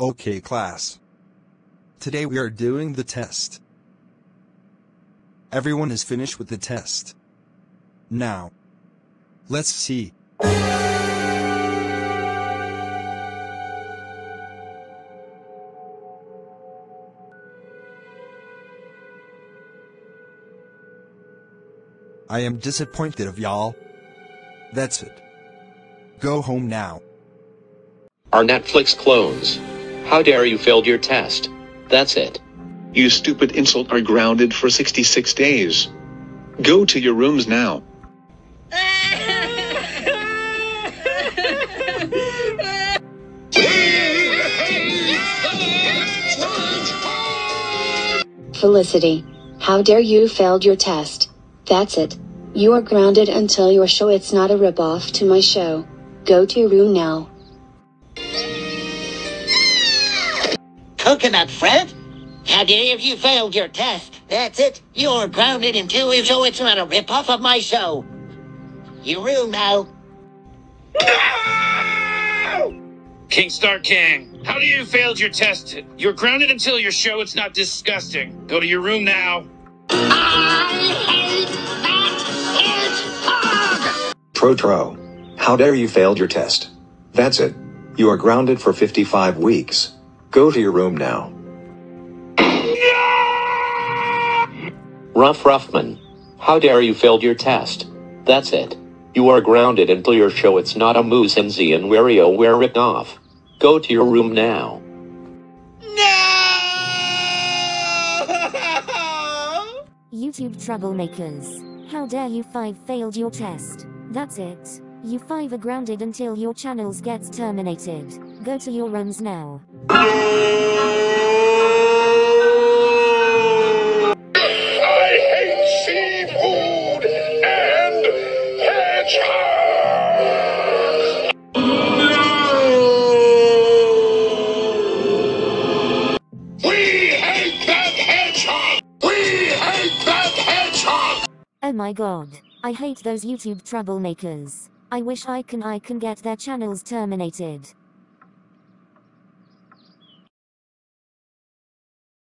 Okay, class. Today we are doing the test. Everyone is finished with the test. Now, let's see. I am disappointed of y'all. That's it. Go home now. Our Netflix clones. How dare you failed your test. That's it. You stupid insult are grounded for 66 days. Go to your rooms now. Felicity, how dare you failed your test. That's it. You are grounded until your show it's not a ripoff to my show. Go to your room now. Coconut Fred? How dare you failed your test? That's it. You're grounded until we show it's not a ripoff of my show. Your room now. King Star King, how do you failed your test? You're grounded until your show it's not disgusting. Go to your room now. I hate that. It's fun! Trotro. How dare you failed your test. That's it. You are grounded for 55 weeks. Go to your room now. Ruff Ruffman. How dare you failed your test. That's it. You are grounded until your show it's not a Moose and Zee and WarioWare ripped off. Go to your room now. No! YouTube troublemakers. How dare you five failed your test. That's it. You five are grounded until your channels gets terminated. Go to your rooms now. I hate seafood and hedgehogs. We hate that hedgehog. We hate that hedgehog. Oh my god. I hate those YouTube troublemakers. I wish I can I can get their channels terminated.